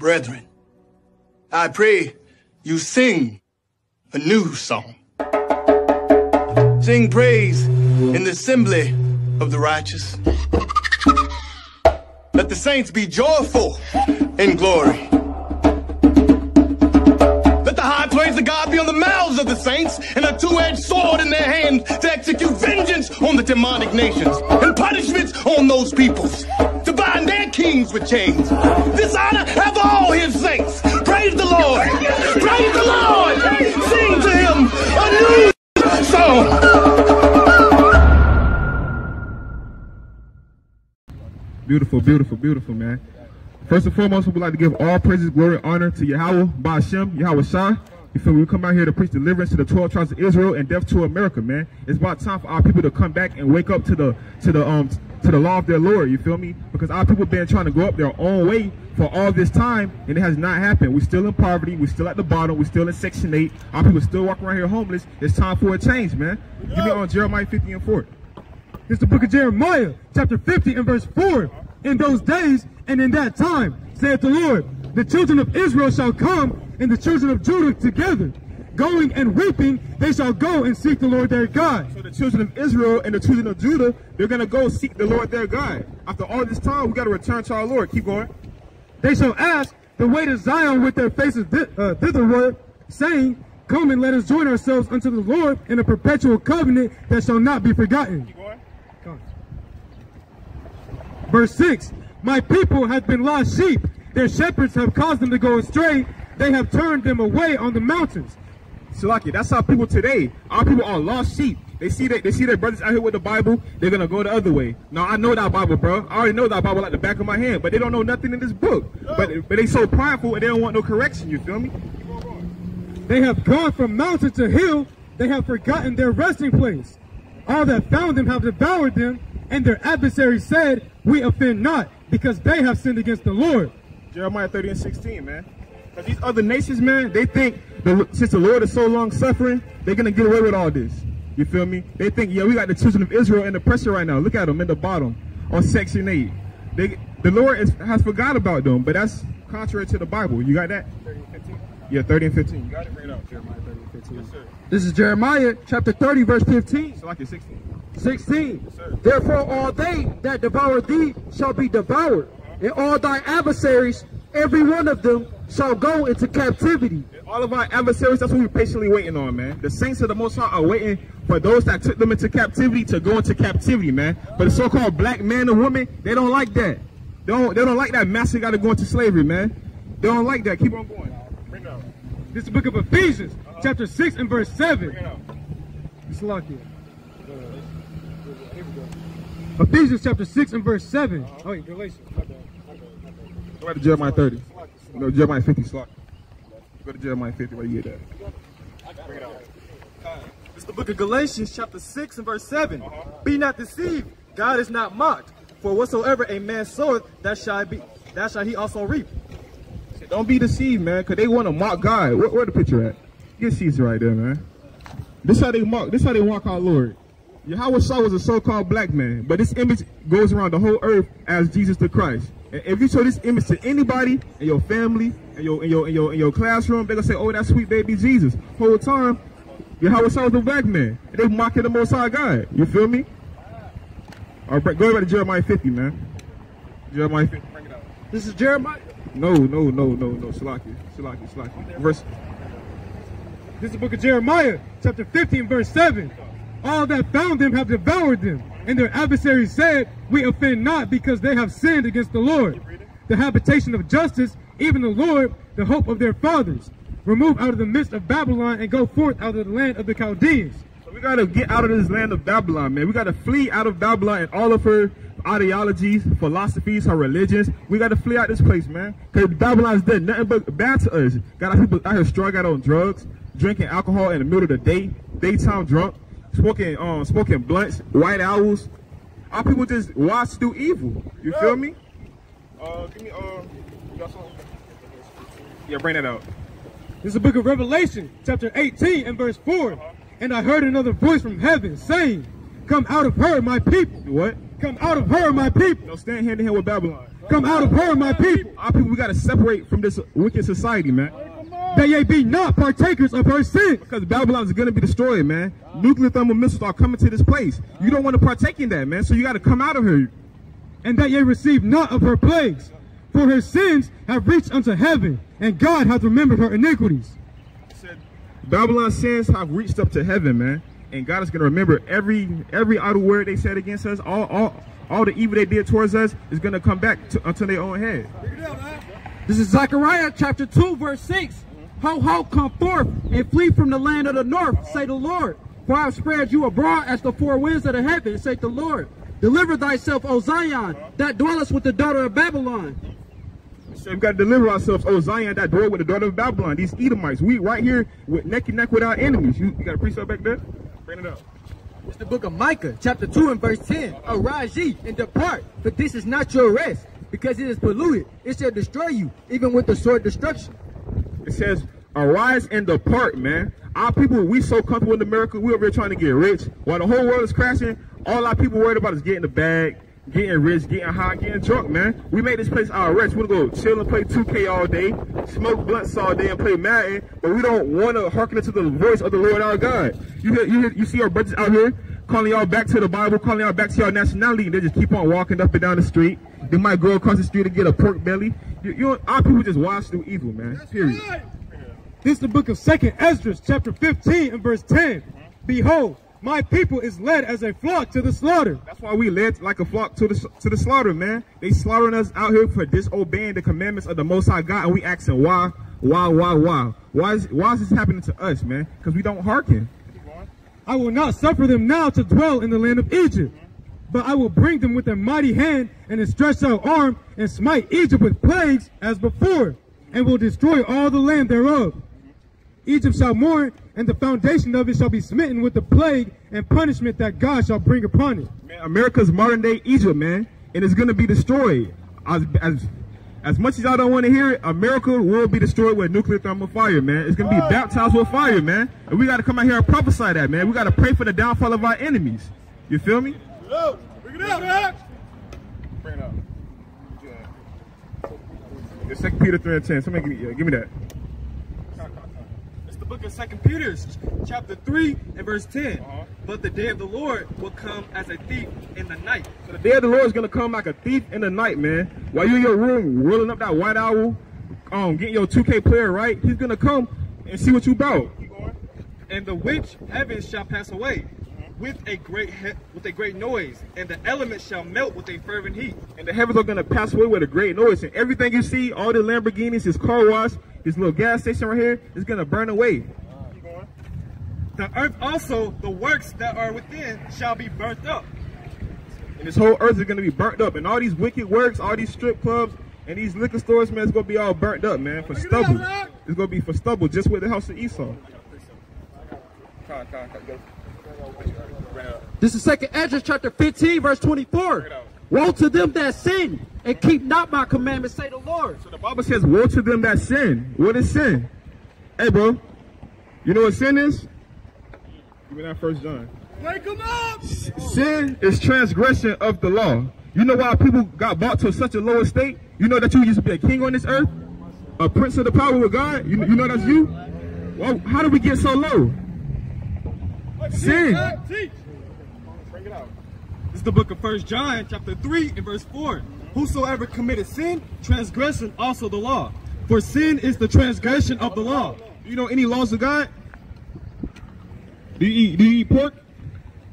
Brethren, I pray you sing a new song. Sing praise in the assembly of the righteous. Let the saints be joyful in glory. Of God be on the mouths of the saints and a two-edged sword in their hands to execute vengeance on the demonic nations and punishments on those peoples to bind their kings with chains. This honor have all his saints. Praise the Lord. Praise the Lord. Sing to him a new song. Beautiful, beautiful, beautiful, man. First and foremost, we would like to give all praises, glory, honor to Yahweh, Ba'ashem, Yahweh Shai. You feel me? We come out here to preach deliverance to the 12 tribes of Israel and death to America, man. It's about time for our people to come back and wake up to the to the um to the law of their Lord. You feel me? Because our people been trying to go up their own way for all this time, and it has not happened. We're still in poverty. We're still at the bottom. We're still in Section 8. Our people still walking around here homeless. It's time for a change, man. Give me on Jeremiah 50 and 4. It's the book of Jeremiah, chapter 50 and verse 4. In those days and in that time, saith the Lord, the children of Israel shall come and the children of Judah together. Going and weeping, they shall go and seek the Lord their God. So the children of Israel and the children of Judah, they're going to go seek the Lord their God. After all this time, we got to return to our Lord. Keep going. They shall ask the way to Zion with their faces uh, thitherward, saying, Come and let us join ourselves unto the Lord in a perpetual covenant that shall not be forgotten. Keep going. Come. Verse 6 My people have been lost sheep. Their shepherds have caused them to go astray. They have turned them away on the mountains. Salaki, that's how people today, our people are lost sheep. They see that they see their brothers out here with the Bible, they're gonna go the other way. Now I know that Bible, bro. I already know that Bible like the back of my hand, but they don't know nothing in this book. But but they so prideful and they don't want no correction, you feel me? They have gone from mountain to hill. They have forgotten their resting place. All that found them have devoured them, and their adversaries said, We offend not, because they have sinned against the Lord. Jeremiah 30 and 16, man. Because these other nations, man, they think the, since the Lord is so long suffering, they're going to get away with all this. You feel me? They think, yeah, we got the children of Israel in the pressure right now. Look at them in the bottom on section 8. They, the Lord is, has forgot about them, but that's contrary to the Bible. You got that? 30 and 15? Yeah, 30 and 15. You got it? Bring it out, Jeremiah 30 and 15. Yes, sir. This is Jeremiah chapter 30, verse 15. So like it's 16. 16. Yes, sir. Therefore all they that devour thee shall be devoured, and all thy adversaries, every one of them, shall go into captivity. All of our adversaries, that's what we're patiently waiting on, man. The saints of the Most High are waiting for those that took them into captivity to go into captivity, man. But the so-called black man and woman, they don't like that. They don't, they don't like that master got to go into slavery, man. They don't like that. Keep on going. Bring it out. This is the book of Ephesians, uh-huh. chapter 6 and verse 7. Bring it out. It's lucky. Uh, Ephesians chapter 6 and verse 7. Uh-huh. Oh, wait, Galatians. My bad. My bad. My bad. Go back to Jeremiah 30. No, Jeremiah 50 slot. Go to Jeremiah 50 where you get that. Bring it out. It's the book of Galatians, chapter 6 and verse 7. Be not deceived, God is not mocked. For whatsoever a man soweth, that shall be that shall he also reap. Don't be deceived, man, because they want to mock God. Where, where the picture at? Get Caesar right there, man. This how they mock. This how they mock our Lord. Yahweh Shah was a so-called black man, but this image goes around the whole earth as Jesus the Christ. If you show this image to anybody in your family, in your in your in your in your classroom, they're gonna say, "Oh, that sweet baby Jesus." Whole time, Yahweh was a black man, and they mocking the Most High God. You feel me? All right, go back to Jeremiah 50, man. Jeremiah 50. Bring it out. This is Jeremiah. No, no, no, no, no. Salaki, Salaki, Salaki. Verse. This is the book of Jeremiah, chapter 15, verse 7. All that found them have devoured them, and their adversaries said, We offend not because they have sinned against the Lord. The habitation of justice, even the Lord, the hope of their fathers. Remove out of the midst of Babylon and go forth out of the land of the Chaldeans. So we gotta get out of this land of Babylon, man. We gotta flee out of Babylon and all of her ideologies, philosophies, her religions. We gotta flee out this place, man. Cause Babylon's done nothing but bad to us. Got our people out here strung out on drugs, drinking alcohol in the middle of the day, daytime drunk, smoking um smoking blunts, white owls. Our people just watch do evil. You feel me? Uh, give me uh, you got something? Yeah, bring that out. This is the book of Revelation, chapter 18 and verse 4. And I heard another voice from heaven saying, Come out of her, my people. What? Come out of her, my people. No, stand hand in hand with Babylon. Come out of her, my people, Our people, we got to separate from this wicked society, man. That ye be not partakers of her sins. Because Babylon is going to be destroyed, man. Nuclear thermal missiles are coming to this place. You don't want to partake in that, man. So you got to come out of here. and that ye receive not of her plagues. For her sins have reached unto heaven, and God hath remembered her iniquities. Babylon's sins have reached up to heaven, man. And God is going to remember every every idle word they said against us, all all all the evil they did towards us is going to come back to, unto their own head. This is Zechariah chapter 2, verse 6. Ho, ho, come forth and flee from the land of the north, say the Lord. For I have spread you abroad as the four winds of the heaven, say the Lord. Deliver thyself, O Zion, that dwellest with the daughter of Babylon. So we've got to deliver ourselves, O Zion, that dwell with the daughter of Babylon, these Edomites. We right here with neck and neck with our enemies. You, you got a precept back there? Bring it up. It's the book of Micah, chapter 2 and verse 10. Arise ye and depart, for this is not your rest, because it is polluted. It shall destroy you, even with the sword destruction. It says, arise and depart, man. Our people, we so comfortable in America, we over here trying to get rich. While the whole world is crashing, all our people worried about is getting the bag, getting rich, getting high, getting drunk, man. We made this place our rest. We wanna go chill and play 2K all day, smoke blunts all day and play Madden, but we don't want to hearken to the voice of the Lord our God. You hear, you, hear, you see our brothers out here calling y'all back to the Bible, calling y'all back to your nationality, and they just keep on walking up and down the street. They might go across the street and get a pork belly. You, you our people just wash through evil, man. Period. This is the book of Second Esdras, chapter 15 and verse 10. Behold, my people is led as a flock to the slaughter. That's why we led like a flock to the to the slaughter, man. They slaughtering us out here for disobeying the commandments of the Most High God, and we asking why, why, why, why, why is why is this happening to us, man? Because we don't hearken. I will not suffer them now to dwell in the land of Egypt, but I will bring them with a mighty hand and a stretched out arm and smite Egypt with plagues as before, and will destroy all the land thereof. Egypt shall mourn, and the foundation of it shall be smitten with the plague and punishment that God shall bring upon it. Man, America's modern day Egypt, man, and it's gonna be destroyed. As as as much as y'all don't want to hear it, America will be destroyed with nuclear thermal fire, man. It's gonna be baptized with fire, man. And we gotta come out here and prophesy that, man. We gotta pray for the downfall of our enemies. You feel me? Bring it out, man. Bring it up. Second Peter three and ten. Somebody give me, yeah, give me that. It's the book of Second Peter, chapter 3 and verse 10. Uh-huh. But the day of the Lord will come as a thief in the night. So the day of the Lord is gonna come like a thief in the night, man. While you in your room rolling up that white owl, um, getting your 2K player right, he's gonna come and see what you about. And the which heavens shall pass away with a great with a great noise, and the elements shall melt with a fervent heat. And the heavens are gonna pass away with a great noise. And everything you see, all the Lamborghinis, his car wash, his little gas station right here, is gonna burn away. The earth also, the works that are within, shall be burnt up. And this whole earth is gonna be burnt up. And all these wicked works, all these strip clubs, and these liquor stores, man, it's gonna be all burnt up, man, for stubble. It's gonna be for stubble, just with the house of Esau. This is Second Esdras chapter 15, verse 24. Woe to them that sin and keep not my commandments, say the Lord. So the Bible says, woe to them that sin. What is sin? Hey, bro, you know what sin is? Give me that first John. Wake him up! Sin is transgression of the law. You know why people got brought to such a low estate? You know that you used to be a king on this earth? A prince of the power of God? You, you know that's you? Well, how did we get so low? Sin. The book of First John, chapter 3 and verse 4. Whosoever committed sin, transgression also the law. For sin is the transgression of the law. You know any laws of God? Do you eat, do you eat pork?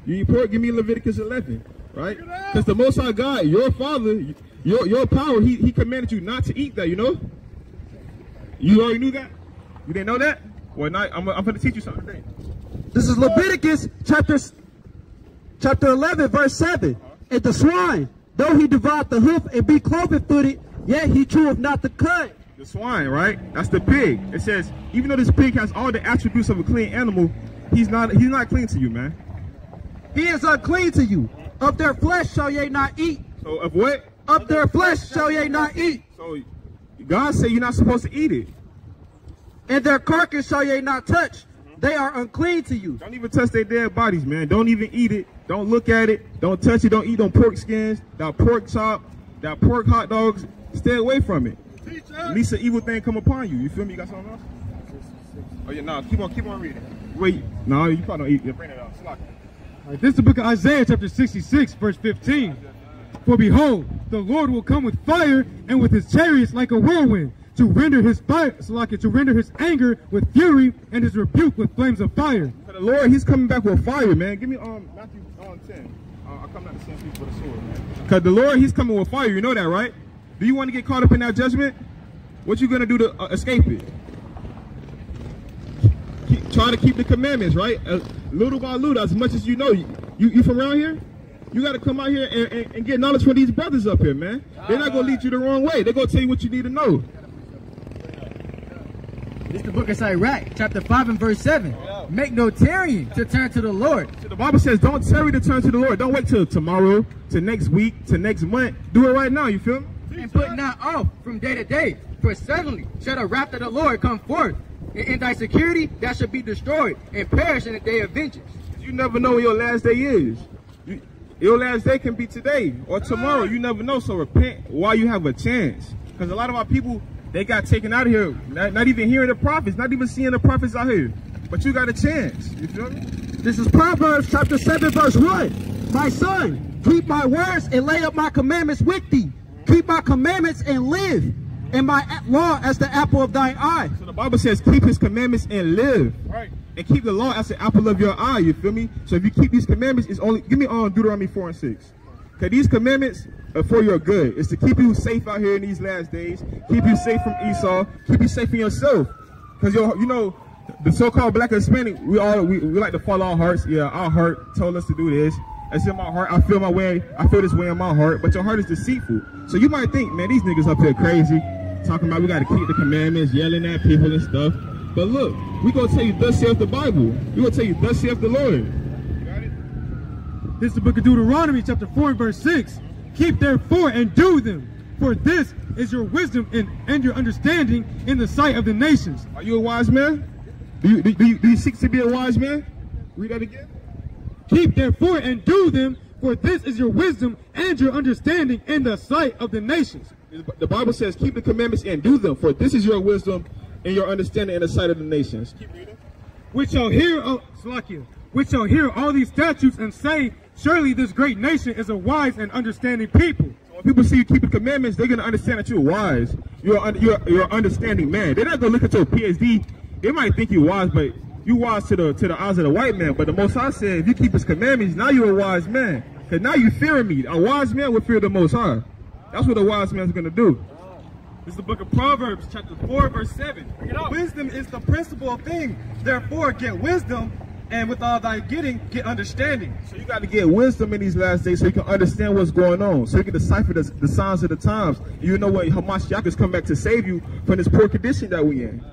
You eat pork? Give me Leviticus 11, right? Because the Most High God, your Father, your your power, he, he commanded you not to eat that. You know? You already knew that? You didn't know that? Well, not, I'm, I'm going to teach you something today. This is Leviticus chapter, chapter 11, verse 7. And the swine, though he divide the hoof and be cloven footed, yet he cheweth not the cud. The swine, right? That's the pig. It says, even though this pig has all the attributes of a clean animal, he's not he's not clean to you, man. He is unclean to you. Of their flesh shall ye not eat. So of what? Of their flesh shall ye not eat. So God said you're not supposed to eat it. And their carcass shall ye not touch. They are unclean to you. Don't even touch their dead bodies, man. Don't even eat it. Don't look at it. Don't touch it. Don't eat them pork skins, that pork chop, that pork hot dogs. Stay away from it. At least an evil thing come upon you. You feel me? You got something else? Oh yeah, nah. Keep on, keep on reading. Wait, nah. you probably don't eat. Yeah, bring it out. Slack. Right, this is the book of Isaiah, chapter 66, verse 15. For behold, the Lord will come with fire and with his chariots like a whirlwind, to render his fire, Salakia, to render his anger with fury and his rebuke with flames of fire. For the Lord, He's coming back with fire, man. Give me um Matthew um, 10. Uh, I'll come out to send people with a sword, man. Because the Lord, He's coming with fire. You know that, right? Do you want to get caught up in that judgment? What you going to do to uh, escape it? Keep, try to keep the commandments, right? Uh, little by little, as much as you know. You, you, you from around here? You got to come out here and, and, and get knowledge from these brothers up here, man. They're not going to lead you the wrong way. They're going to tell you what you need to know. This is the book of Sirach, chapter 5 and verse 7. Make no tarrying to turn to the Lord. So the Bible says, don't tarry to turn to the Lord. Don't wait till tomorrow, to next week, to next month. Do it right now. You feel me? and put not off from day to day. For suddenly shall the wrath of the Lord come forth, and in thy security that shalt be destroyed, and perish in the day of vengeance. You never know when your last day is. You, your last day can be today or tomorrow. You never know. So repent while you have a chance. Because a lot of our people, they got taken out of here, not, not even hearing the prophets, not even seeing the prophets out here. But you got a chance. You feel me? This is Proverbs chapter 7, verse 1. My son, keep my words and lay up my commandments with thee. Keep my commandments and live, and my law as the apple of thine eye. So the Bible says, keep his commandments and live. Right. And keep the law as the apple of your eye. You feel me? So if you keep these commandments, it's only, give me on Deuteronomy 4 and 6. Okay, these commandments Uh, for your good. It's to keep you safe out here in these last days. Keep you safe from Esau. Keep you safe from yourself. Because, you know, the so-called black and Hispanic, we all, we, we like to follow our hearts. Yeah, our heart told us to do this. It's in my heart. I feel my way. I feel this way in my heart. But your heart is deceitful. So you might think, man, these niggas up here crazy. Talking about we got to keep the commandments, yelling at people and stuff. But look, we going to tell you, thus saith the Bible. we going to tell you, thus saith the Lord. Got it? This is the book of Deuteronomy, chapter 4 and verse 6. Keep therefore and do them, for this is your wisdom and, and your understanding in the sight of the nations. Are you a wise man? Do you, do, you, do you seek to be a wise man? Read that again. Keep therefore and do them, for this is your wisdom and your understanding in the sight of the nations. The Bible says, keep the commandments and do them, for this is your wisdom and your understanding in the sight of the nations. Keep reading. Which shall hear, oh, Slakia, which shall hear all these statutes and say, surely this great nation is a wise and understanding people. So when people see you keeping commandments, they're going to understand that you're wise. You're, un you're, you're an understanding man. They're not going to look at your PhD. They might think you're wise, but you wise to the to the eyes of the white man. But the Most High said, if you keep His commandments, now you're a wise man. Because now you fearing me. A wise man will fear the Most High. That's what a wise man's going to do. This is the book of Proverbs, chapter 4, verse 7. Wisdom is the principal thing. Therefore, get wisdom, and with all thy getting, get understanding. So you got to get wisdom in these last days so you can understand what's going on. So you can decipher the, the signs of the times. You know what? Hamashiach has come back to save you from this poor condition that we in.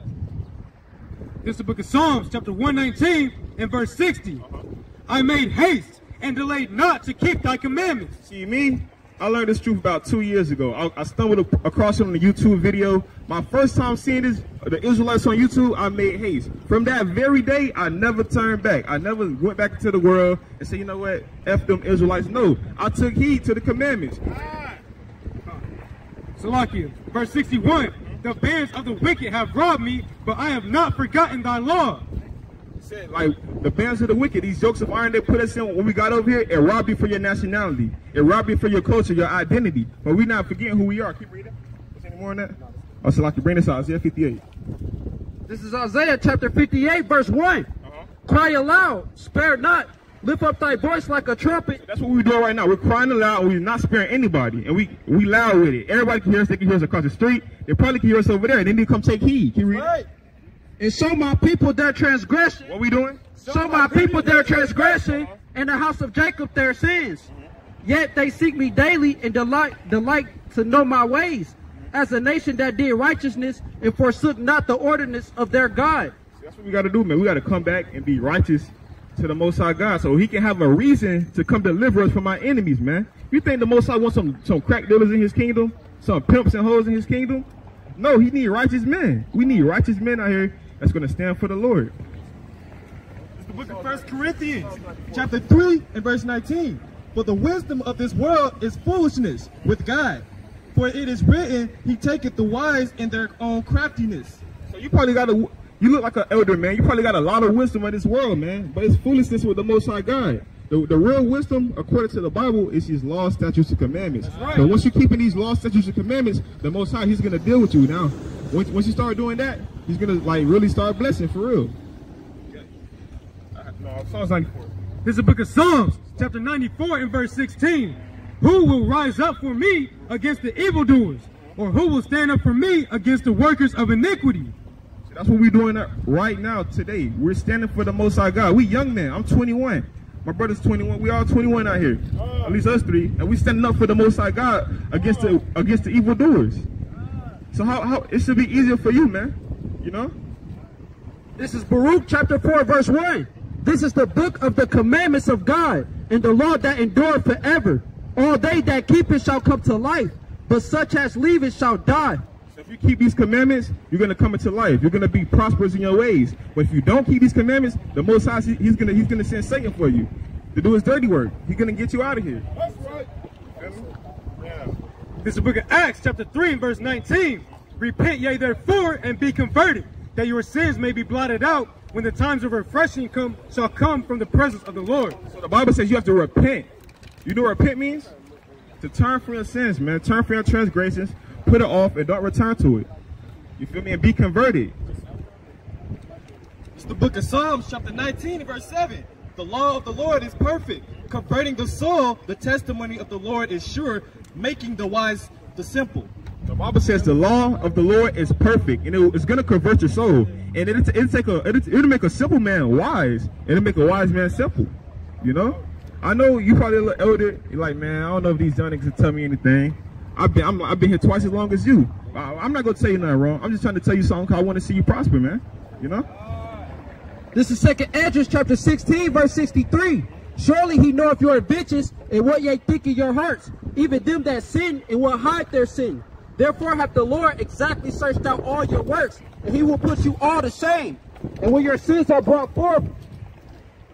This is the book of Psalms, chapter 119 and verse 60. Uh-huh. I made haste and delayed not to keep thy commandments. See me? I learned this truth about two years ago. I, I stumbled across it on a YouTube video. My first time seeing this, the Israelites on YouTube, I made haste. From that very day, I never turned back. I never went back into the world and said, you know what, F them Israelites. No, I took heed to the commandments. Salakia, verse 61. The bands of the wicked have robbed me, but I have not forgotten thy law. Said, like the bands of the wicked, these jokes of iron they put us in when we got over here, it robbed you for your nationality. It robbed you for your culture, your identity. But we're not forgetting who we are. Keep reading. Is any more on that? Oh, so like you bring this out, Isaiah 58. This is Isaiah chapter 58, verse one Uh-huh. Cry aloud, spare not, lift up thy voice like a trumpet. That's what we're doing right now. We're crying aloud and we're not sparing anybody. And we we loud with it. Everybody can hear us. They can hear us across the street. They probably can hear us over there. And then they come take heed. Keep reading. And show my people their transgression. What we doing? Show my people their transgression, and the house of Jacob their sins. Yet they seek me daily and delight delight to know my ways, as a nation that did righteousness and forsook not the ordinance of their God. That's what we got to do, man. We got to come back and be righteous to the Most High God, so He can have a reason to come deliver us from our enemies, man. You think the Most High wants some some crack dealers in His kingdom, some pimps and hoes in His kingdom? No, He need righteous men. We need righteous men out here that's going to stand for the Lord. It's the book of First Corinthians, chapter 3 and verse 19. For the wisdom of this world is foolishness with God. For it is written, He taketh the wise in their own craftiness. So you probably got a, you look like an elder, man. You probably got a lot of wisdom in this world, man. But it's foolishness with the Most High God. The, the real wisdom, according to the Bible, is His laws, statutes, and commandments. right. So once you're keeping these laws, statutes, and commandments, the Most High, He's gonna deal with you now. Once, once you start doing that, He's gonna like really start blessing for real. Uh, no, Psalms 94. This is the book of Psalms, chapter 94 and verse 16. Who will rise up for me against the evildoers? Or who will stand up for me against the workers of iniquity? That's what we're doing right now today. We're standing for the Most High God. We young men. I'm 21. My brother's 21. We all 21 out here. At least us three. And we standing up for the Most High God against the against the evildoers. So how, how it should be easier for you, man. You know? This is Baruch chapter 4, verse 1. This is the book of the commandments of God and the law that endureth forever. All they that keep it shall come to life, but such as leave it shall die. So if you keep these commandments, you're gonna come into life. You're gonna be prosperous in your ways. But if you don't keep these commandments, the Most High, he's gonna he's gonna send Satan for you to do his dirty work. He's gonna get you out of here. That's right. Yeah. This is the book of Acts, chapter 3 verse 19. Repent ye therefore and be converted, that your sins may be blotted out when the times of refreshing come shall come from the presence of the Lord. So the Bible says you have to repent. You know what repent means? To turn from your sins, man. Turn from your transgressions, put it off, and don't return to it. You feel me? And be converted. It's the book of Psalms, chapter 19, verse 7. The law of the Lord is perfect, converting the soul. The testimony of the Lord is sure, making the wise the simple. The Bible says the law of the Lord is perfect, and it- it's gonna convert your soul, and it'll, it'll take a it'll, it'll make a simple man wise, and it'll make a wise man simple. You know? I know you probably little elder. You're like, man, I don't know if these young niggas tell me anything. I've been I'm, I've been here twice as long as you. I, I'm not gonna tell you nothing wrong. I'm just trying to tell you something 'cause I want to see you prosper, man. You know? This is Second Esdras chapter 16, verse 63. Surely he knoweth your inventions and what ye think in your hearts, even them that sin and will hide their sin. Therefore hath the Lord exactly searched out all your works, and he will put you all to shame. And when your sins are brought forth,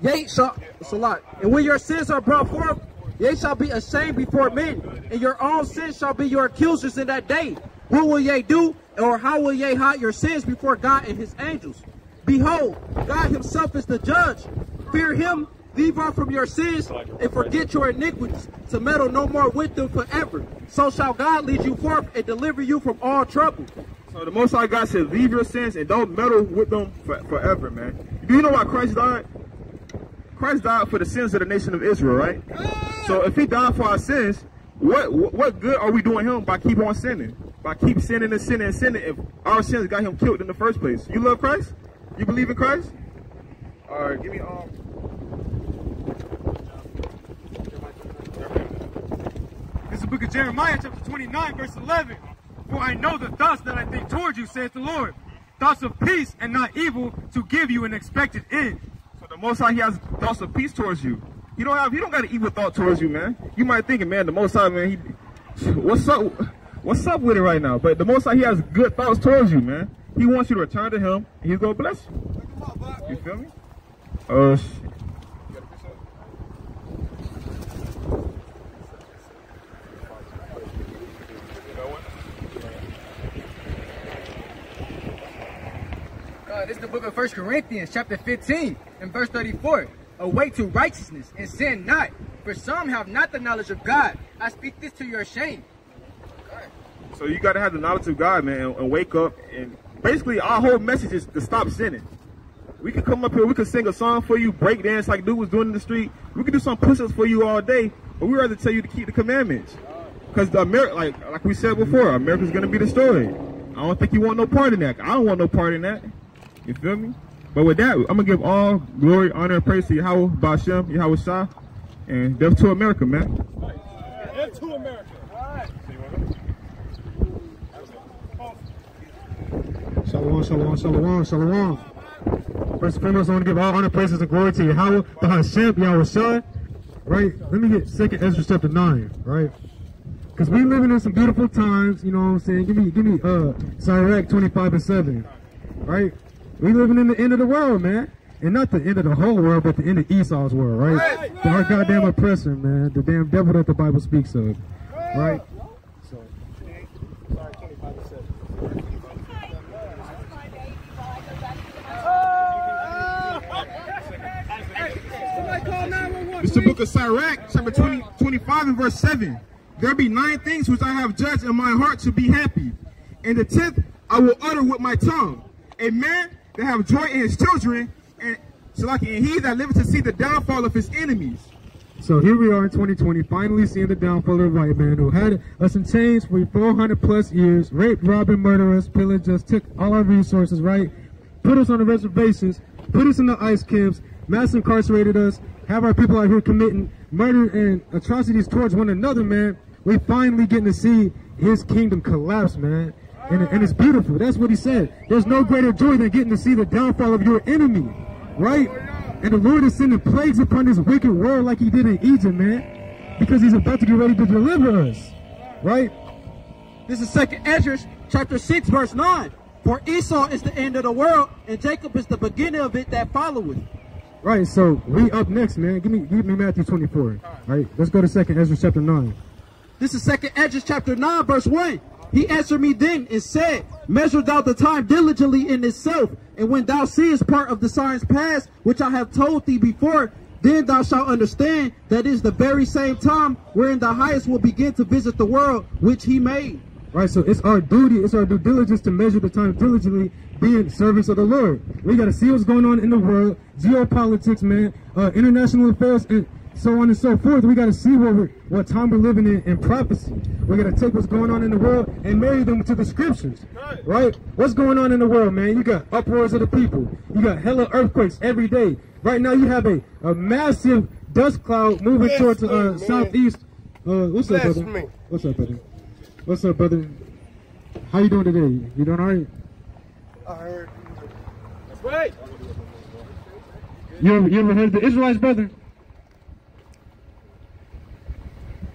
ye shall it's a lot. And when your sins are brought forth, ye shall be ashamed before men, and your own sins shall be your accusers in that day. What will ye do, or how will ye hide your sins before God and his angels? Behold, God himself is the judge. Fear him, leave off from your sins, and forget your iniquities, to meddle no more with them forever. So shall God lead you forth and deliver you from all trouble. So the Most High God said, leave your sins and don't meddle with them for, forever, man. Do you know why Christ died? Christ died for the sins of the nation of Israel, right? So if he died for our sins, what what, what good are we doing him by keep on sinning? By keep sinning and sinning and sinning if our sins got him killed in the first place? You love Christ? You believe in Christ? All right, give me um. This is the book of Jeremiah, chapter 29, verse 11. For I know the thoughts that I think toward you, saith the Lord. Thoughts of peace and not evil to give you an expected end. So the Most High, He has thoughts of peace towards you. You don't have, He don't got an evil thought towards you, man. You might think, man, the Most High, man, He, what's up, what's up with it right now? But the Most High, He has good thoughts towards you, man. He wants you to return to Him, and He's gonna bless you. You feel me? Uh, Uh, this is the book of First Corinthians, chapter 15, and verse 34. Awake to righteousness and sin not, for some have not the knowledge of God. I speak this to your shame. So you gotta have the knowledge of God, man, and, wake up. And basically, our whole message is to stop sinning. We could come up here, we could sing a song for you, break dance like dude was doing in the street. We could do some push-ups for you all day, but we rather tell you to keep the commandments. Because the America, like like we said before, America's gonna be destroyed. I don't think you want no part in that. I don't want no part in that. You feel me? But with that, I'm gonna give all glory, honor, and praise to Yahweh, Bashem, Yahweh Shah, and death to America, man. Death to America. Shalom, shalom, shalom, shalom. First and foremost, I want to give all honor, praises, and glory to Yahweh, the Hashem, Yahweh Shai. Right? Let me get second Ezra chapter 9, right? Because we living in some beautiful times, you know what I'm saying? Give me, give me, uh, Sirach 25 and 7, right? We living in the end of the world, man. And not the end of the whole world, but the end of Esau's world, right? right. right. Our goddamn oppressor, man. The damn devil that the Bible speaks of, right? So. It's the book of Sirach, chapter 20, 25 and verse 7. There be nine things which I have judged in my heart to be happy, and the tenth I will utter with my tongue. Amen that have joy in his children, and so like and he that liveth to see the downfall of his enemies. So here we are in 2020, finally seeing the downfall of the white man who had us in chains for 400 plus years, raped, robbed, and murdered us, pillaged us, took all our resources, right? Put us on the reservations, put us in the ice camps, mass incarcerated us, have our people out here committing murder and atrocities towards one another, man. We finally getting to see his kingdom collapse, man. And, and it's beautiful. That's what he said. There's no greater joy than getting to see the downfall of your enemy, right? And the Lord is sending plagues upon this wicked world like he did in Egypt, man. Because he's about to get ready to deliver us, right? This is Second Ezra, chapter 6, verse 9. For Esau is the end of the world, and Jacob is the beginning of it that followeth. Right, so we up next, man. Give me give me Matthew 24. All right, let's go to Second Ezra chapter 9. This is Second Ezra chapter 9, verse 1. He answered me then and said, Measure thou the time diligently in itself, and when thou seest part of the signs past, which I have told thee before, then thou shalt understand that is the very same time wherein the highest will begin to visit the world which he made. Right, so it's our duty, it's our due diligence to measure the time diligently, being servants of the Lord. We got to see what's going on in the world, geopolitics, man, uh, international affairs, and so on and so forth. We got to see what we're, what time we're living in in prophecy. We got to take what's going on in the world and marry them to the scriptures, right? What's going on in the world, man? You got uproars of the people. You got hella earthquakes every day. Right now, you have a, a massive dust cloud moving Bless towards me, uh, southeast. Uh, what's up, brother? me. What's up, brother? What's up, brother? How you doing today? You doing all right? I heard. You ever, you ever heard of the Israelites, brother?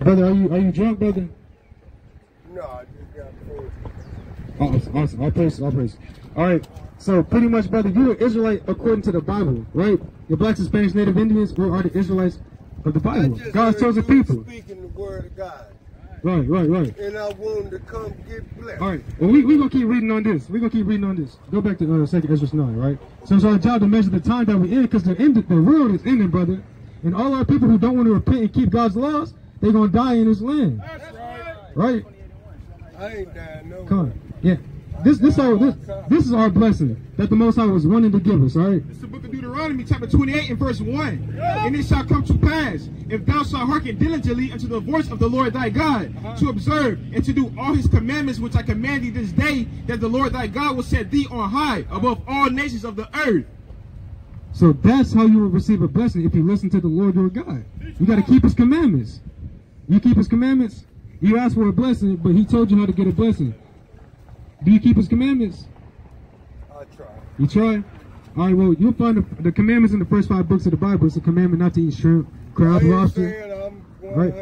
Brother, are you are you drunk, brother? No, I just got food. Awesome, awesome. All praise, all praise. All right. So pretty much, brother, you're an Israelite according to the Bible, right? Your blacks and Spanish Native Indians or are the Israelites of the Bible, God's chosen people. Speaking the word of God, Right, right, right. and I wanted to come get blessed. All right. Well, we we gonna keep reading on this. We're gonna keep reading on this. Go back to uh, Second Ezra nine, right? So it's our job to measure the time that we're in, because the end, the world is ending, brother. And all our people who don't want to repent and keep God's laws, they're gonna die in this land. Right? I ain't dying no. Come on. Yeah. This this our this, this is our blessing that the Most High was wanting to give us. All right. It's the book of Deuteronomy, chapter 28 and verse 1. And it shall come to pass, if thou shalt hearken diligently unto the voice of the Lord thy God, uh-huh. to observe and to do all his commandments which I command thee this day, that the Lord thy God will set thee on high above all nations of the earth. So that's how you will receive a blessing if you listen to the Lord your God. You got to keep His commandments. You keep His commandments. You ask for a blessing, but He told you how to get a blessing. Do you keep His commandments? I try. You try. All right. Well, you'll find the, the commandments in the first five books of the Bible. It's a commandment not to eat shrimp, crab, I lobster. saying I'm 100. Right.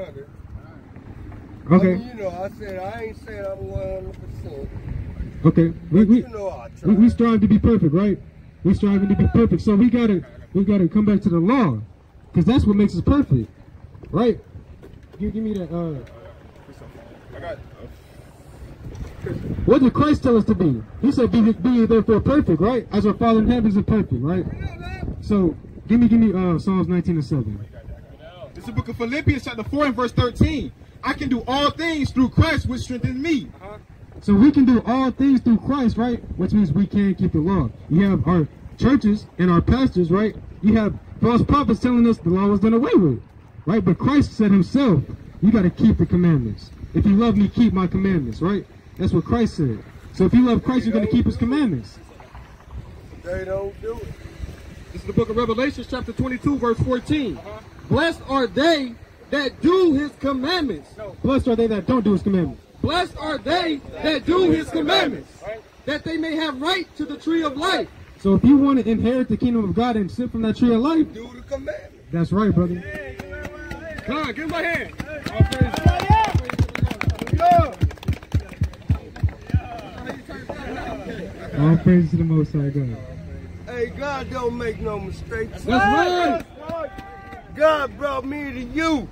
I Okay. mean, you know, I said I ain't saying I'm 100%. Okay. We we, You know I try. we we strive to be perfect, right? We striving to be perfect. So we gotta we gotta come back to the law, because that's what makes us perfect, right? Give, give me that. Uh, what did Christ tell us to be? He said, "Be be therefore perfect, right? As our Father in heaven is perfect, right?" So give me give me uh, Psalms 19 and 7. It's the book of Philippians, chapter 4 and verse 13. I can do all things through Christ which strengthens me. So we can do all things through Christ, right? Which means we can keep the law. You have our churches and our pastors, right? You have false prophets telling us the law was done away with, right? But Christ said himself, you got to keep the commandments. If you love me, keep my commandments, right? That's what Christ said. So if you love Christ, you're going to keep his commandments. They don't do it. This is the book of Revelation, chapter 22, verse 14. Blessed are they that do his commandments. Blessed are they that don't do his commandments. Blessed are they that do his commandments, that they may have right to the tree of life. So if you want to inherit the kingdom of God and sit from that tree of life, Do the commandments. that's right, brother. Come on, give him my hand. All praise to the Most High God. Hey, God don't make no mistakes. That's right. God brought me to you,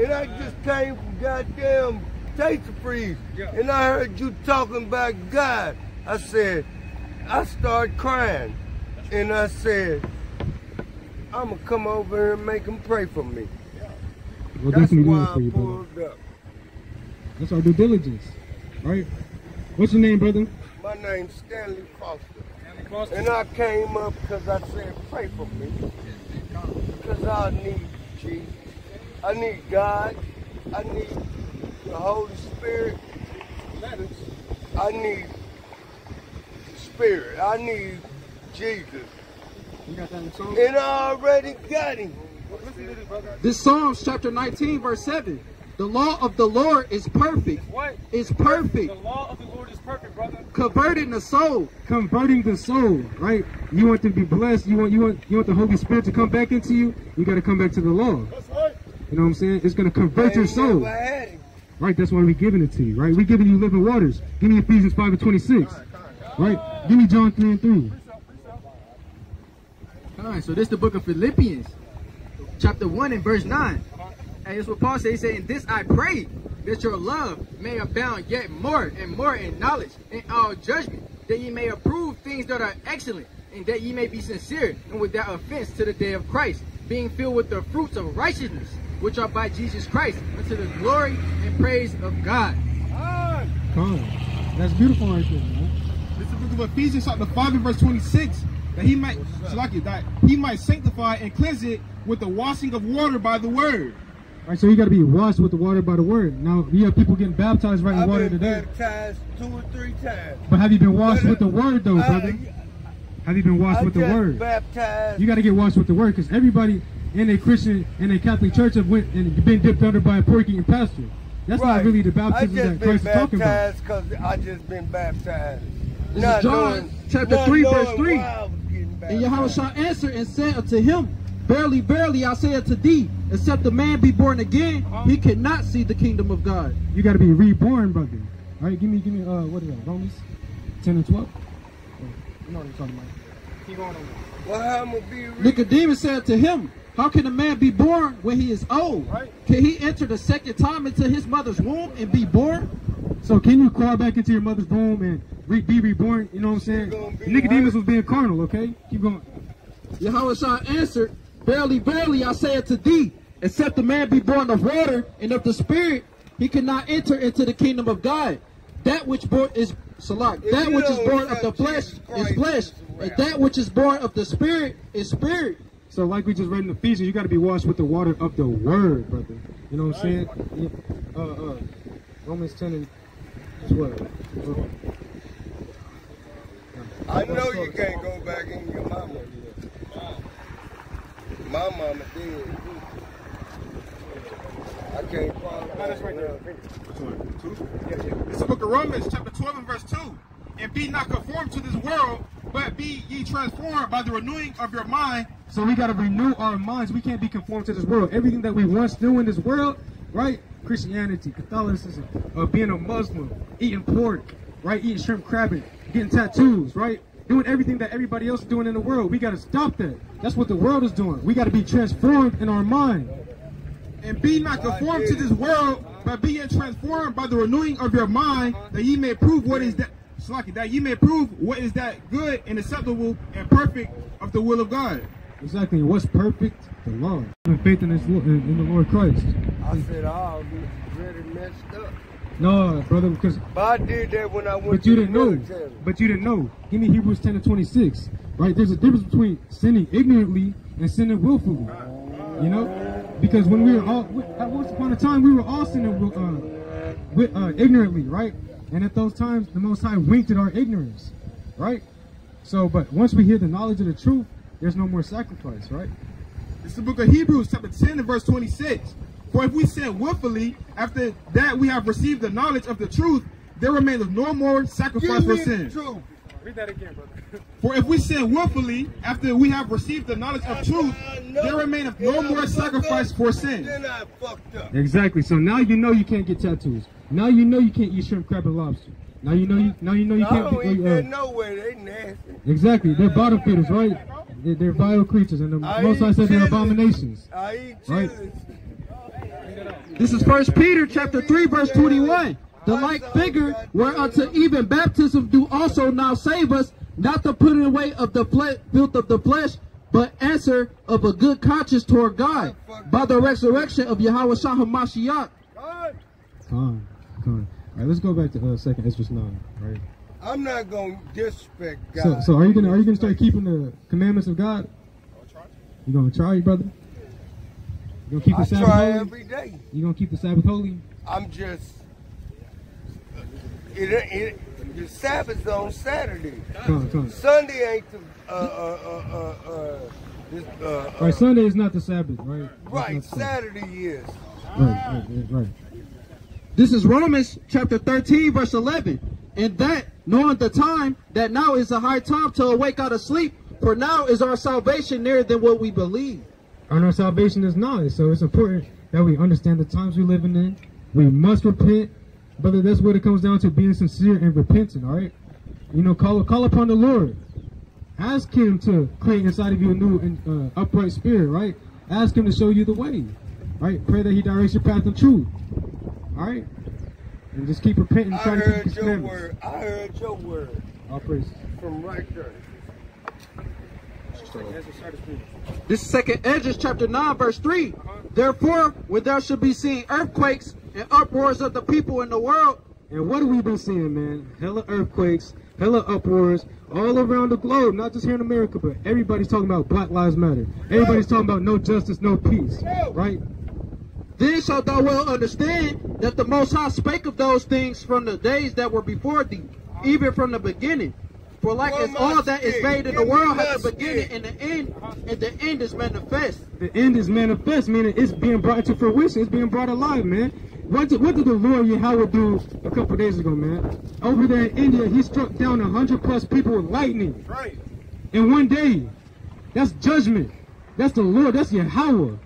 and I just came from goddamn Taste Freeze, and I heard you talking about God. I said, I started crying, and I said, I'm gonna come over here and make them pray for me. We'll That's definitely do why for I you, brother. pulled up. That's our due diligence, right? What's your name, brother? My name's Stanley Foster. And I came up because I said, pray for me. Because I need Jesus. I need God. I need the Holy Spirit. I need Spirit. I need Jesus. You got that in the song? And I already got him. This Psalms chapter 19, verse 7. The law of the Lord is perfect. What? Is perfect. The law of the Lord is perfect, brother. Converting the soul. Converting the soul, right? You want to be blessed. You want you want you want the Holy Spirit to come back into you. You got to come back to the law. That's right. You know what I'm saying? It's gonna convert I your soul, never had him. right? That's why we're giving it to you, right? We're giving you living waters. Give me Ephesians 5 and 26, right? Give me John 3 and 3. All right, so this is the book of Philippians, chapter 1 and verse 9. And it's what Paul said. He said, In this I pray that your love may abound yet more and more in knowledge and all judgment, that ye may approve things that are excellent, and that ye may be sincere and without offense to the day of Christ, being filled with the fruits of righteousness, which are by Jesus Christ, unto the glory and praise of God. Come on. That's beautiful right there, man. This is the book of Ephesians chapter 5 and verse 26. That he might Shalaki, that he might sanctify and cleanse it with the washing of water by the word. All right, so you got to be washed with the water by the word. Now, you have people getting baptized right in I've water been today. baptized two or three times. But have you been washed But, with the word, though, I- brother? Have you been washed I with the just word? baptized. You got to get washed with the word because everybody in a Christian in a Catholic church have went and been dipped under by a pork eating pastor. That's not really the baptism just that been Christ is talking about. I just been baptized because I just been baptized. This Not John knowing- chapter 3, verse knowing 3. why I was getting And baptized. Yahushua answered and said unto him, Verily, verily, I say unto thee, except a man be born again, he cannot see the kingdom of God. You got to be reborn, brother. All right, give me, give me, uh, what is that? Romans 10 and 12? You know what I'm talking about. Keep going on. Well, I'm gonna be Nicodemus said to him, How can a man be born when he is old? Can he enter the second time into his mother's womb and be born? So can you crawl back into your mother's womb and re- be reborn? You know what I'm saying? be Nicodemus was being carnal, okay? Keep going. Yahushua answered, Barely, barely, I say to thee, except a man be born of water and of the Spirit, he cannot enter into the kingdom of God. That which born is Salak, that you which is born of the flesh Jesus is flesh, as and that which is born of the Spirit is spirit. So like we just read in Ephesians, you got to be washed with the water of the word, brother. You know what I'm saying? Yeah. Uh, uh, Romans 10 and 12. I know you can't go back in your mama. My mama did. I can't follow. That's right there. This is the book of Romans, chapter 12 and verse 2. And be not conformed to this world, but be ye transformed by the renewing of your mind. So we got to renew our minds. We can't be conformed to this world. Everything that we once knew in this world, right? Christianity, Catholicism, uh, being a Muslim, eating pork, right? Eating shrimp crabbing, getting tattoos, right? Doing everything that everybody else is doing in the world. We got to stop that. That's what the world is doing. We got to be transformed in our mind. And be not conformed to this world, but be ye transformed by the renewing of your mind, that ye may prove what is that. Shalaki, that ye may prove what is that good and acceptable and perfect of the will of God. Exactly. What's perfect? The law. Having faith in, his, Lo- in, in the Lord Christ. I said, oh, this really messed up. No, brother, because But I did that when I went But you the didn't know. military. But you didn't know. Give me Hebrews 10 and 26. Right? There's a difference between sinning ignorantly and sinning willfully. You know? Because when we were all, at once upon a time, we were all sinning wil- uh, wi- uh, ignorantly, right? And at those times, the Most High winked at our ignorance, right? So, but once we hear the knowledge of the truth, there's no more sacrifice, right? It's the book of Hebrews, chapter 10 and verse 26. For if we sin willfully, after that we have received the knowledge of the truth, there remains no more sacrifice Give for me the sin. truth. Read that again, brother. For if we sin willfully, after we have received the knowledge of truth, there remaineth no more sacrifice for sin. Then I fucked up. Exactly. So now you know you can't get tattoos. Now you know you can't eat shrimp, crab, and lobster. Now you know you now you know you I can't. eat be, that uh, no way. They nasty. exactly. They're bottom feeders, right? They're, they're vile creatures, and the I Most eat said they're abominations. I eat Right. This is First Peter chapter 3, verse 21. The like figure whereunto even baptism do also now save us, not the putting away of the flesh, filth of the flesh, but answer of a good conscience toward God by the resurrection of Yahweh Shah HaMashiach. Con, con. All right, let's go back to uh, Second Esdras nine. Right. I'm not gonna disrespect God. So, so are you gonna are you gonna start keeping the commandments of God? You gonna try, brother? You gonna keep the I Sabbath try holy? every day. You gonna keep the Sabbath holy? I'm just. It, it, the Sabbath's on Saturday. Come come. Sunday ain't the. Uh, uh, uh, uh, uh, this, uh, right, Sunday is not the Sabbath, right? Right. Saturday is. Right, right, right. This is Romans chapter 13, verse 11. And that, knowing the time, that now is a high time to awake out of sleep, for now is our salvation nearer than what we believe. And our salvation is knowledge, so it's important that we understand the times we're living in. We must repent, brother. That's what it comes down to: being sincere and repenting. All right, you know, call call upon the Lord. Ask Him to create inside of you a new and uh, upright spirit. Right. Ask Him to show you the way. Right. Pray that He directs your path in truth. All right. And just keep repenting, I trying to keep heard your commandments. word. I heard your word All praises. from right there. This is second Esdras chapter 9, verse 3. Uh-huh. Therefore, when there should be seen earthquakes and uproars of the people in the world, And what have we been seeing, man? Hella earthquakes, hella uproars, all around the globe, not just here in America, but everybody's talking about Black Lives Matter. Everybody's talking about no justice, no peace, right? Then shalt thou well understand that the Most High spake of those things from the days that were before thee, even from the beginning. For like Well, as all that is made in the world has must a beginning and an end, and the end is manifest. The end is manifest, meaning it's being brought into fruition. It's being brought alive, man. What did, what did the Lord Yahweh do a couple days ago, man? Over there in India, he struck down a hundred plus people with lightning. Right. in one day. That's judgment. That's the Lord. That's Yahweh.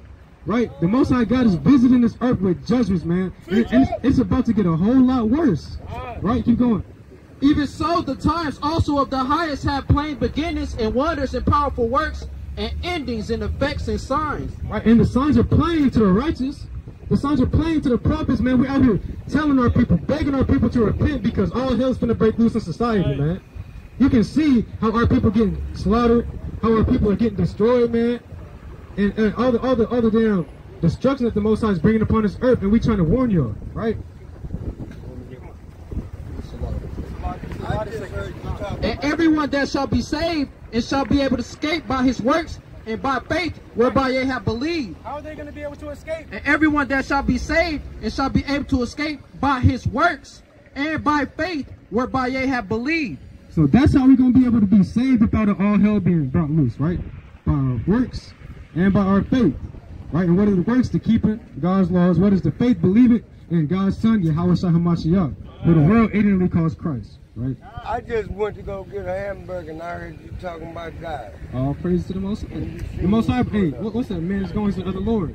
Right? The Most High God is visiting this earth with judgments, man. And, and it's, it's about to get a whole lot worse. Right? Keep going. Even so, the times also of the highest have plain beginnings and wonders and powerful works and endings and effects and signs. Right? And the signs are playing to the righteous. The signs are playing to the prophets, man. We're out here telling our people, begging our people to repent because all hell's gonna break loose in society, man. You can see how our people getting slaughtered, how our people are getting destroyed, man. And, and all the all the all the damn destruction that the Most High is bringing upon this earth, and we trying to warn y'all, right? I just heard you talk. And everyone that shall be saved and shall be able to escape by his works and by faith whereby ye have believed. How are they going to be able to escape? And everyone that shall be saved and shall be able to escape by his works and by faith whereby ye have believed. So that's how we're gonna be able to be saved without all hell being brought loose, right? By works and by our faith, right? And what are the works? To keep it, God's laws. What is the faith? Believe it in God's Son, Yahweh Shah HaMashiach, who the world ignorantly calls Christ, right? I just went to go get a hamburger and I heard you talking about God. All praise to the Most High. The Most High, hey, what, what's that? Man is going to the other Lord.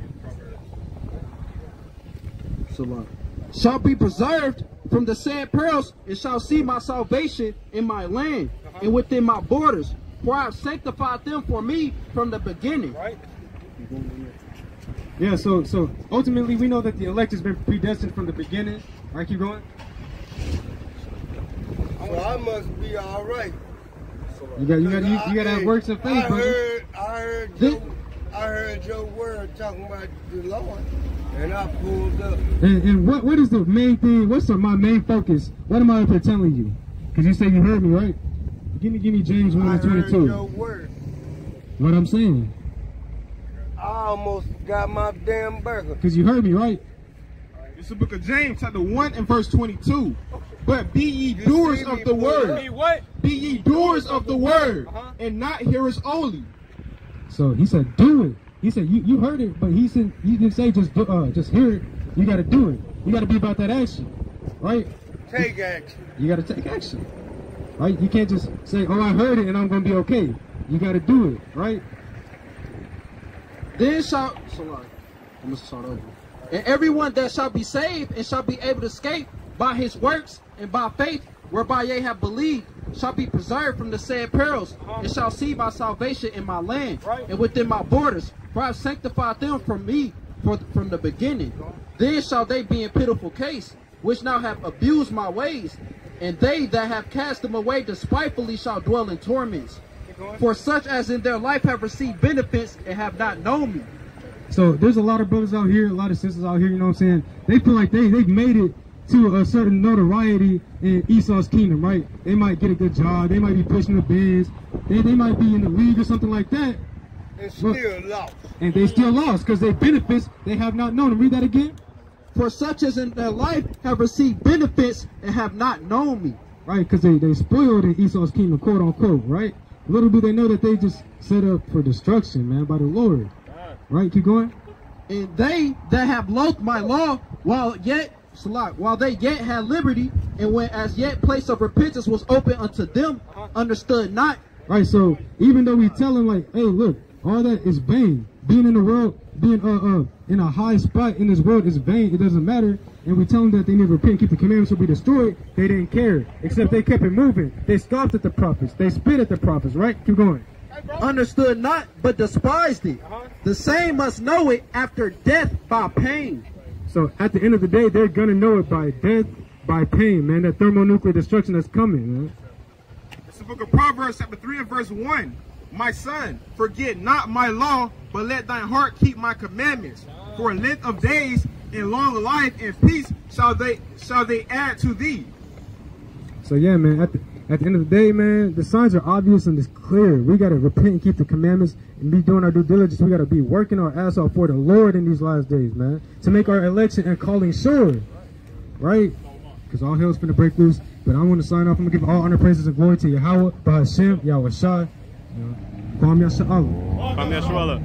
Salah. Shall be preserved from the sad perils and shall see my salvation in my land and within my borders. For I have sanctified them for me from the beginning. Yeah, so so ultimately we know that the elect has been predestined from the beginning. All right, keep going. So I must be all right. You got you got you, you got to have works of faith, I brother. heard, I heard your, I heard your word talking about the Lord, and I pulled up. And, and what what is the main thing? What's the, my main focus? What am I up here telling you? Because you say you heard me, right? Give me give me James one I and heard your word. What I'm saying? I almost got my damn burger. Because you heard me, right? It's the book of James, chapter 1 and verse 22. But be ye You doers of the word. What? Be ye doers of the word, Uh-huh. and not hearers only. So he said, do it. He said, you, you heard it, but he said you didn't say just do- uh, just hear it. You got to do it. You got to be about that action, right? Take action. You got to take action, right? You can't just say, oh, I heard it and I'm gonna be okay. You got to do it, right? Then shall sorry, I must start over. And everyone that shall be saved and shall be able to escape by his works and by faith whereby ye have believed shall be preserved from the said perils and uh-huh. shall see my salvation in my land and within my borders. For I have sanctified them from me for, from the beginning. Then shall they be in pitiful case, which now have abused my ways, and they that have cast them away despitefully shall dwell in torments. For such as in their life have received benefits and have not known me. So there's a lot of brothers out here, a lot of sisters out here, you know what I'm saying? They feel like they, they've made it to a certain notoriety in Esau's kingdom, right? They might get a good job, they might be pushing the biz, they, they might be in the league or something like that, And still lost. and they still lost because they benefits they have not known. Read that again. For such as in their life have received benefits and have not known me. Right, because they, they spoiled in Esau's kingdom, quote unquote, right? Little do they know that they just set up for destruction, man, by the Lord. Right, keep going. And they that have loathed my law, while yet Salat, while they yet had liberty, and when as yet place of repentance was open unto them, uh-huh. understood not. Right, so even though we tell them like, hey, look, all that is vain. Being in the world, being uh uh in a high spot in this world is vain. It doesn't matter. And we tell them that they need to repent, keep the commandments will be destroyed. They didn't care, except they kept it moving. They scoffed at the prophets. They spit at the prophets. Right, keep going. Understood not, but despised it. The same must know it after death by pain. So at the end of the day, they're gonna know it by death, by pain, man. That thermonuclear destruction that's coming, man. It's the book of Proverbs, chapter 3 and verse 1. My son, forget not my law, but let thine heart keep my commandments. For a length of days and long life and peace shall they shall they add to thee. So yeah, man. At the at the end of the day, man, the signs are obvious and it's clear. We gotta repent and keep the commandments and be doing our due diligence. We gotta be working our ass off for the Lord in these last days, man, to make our election and calling sure, right? Because all hell's gonna break loose. But I want to sign off. I'm gonna give all honor, praises, and glory to Yahweh, Bahashem, Yahweh Shai, 嗯光面是二五光面说了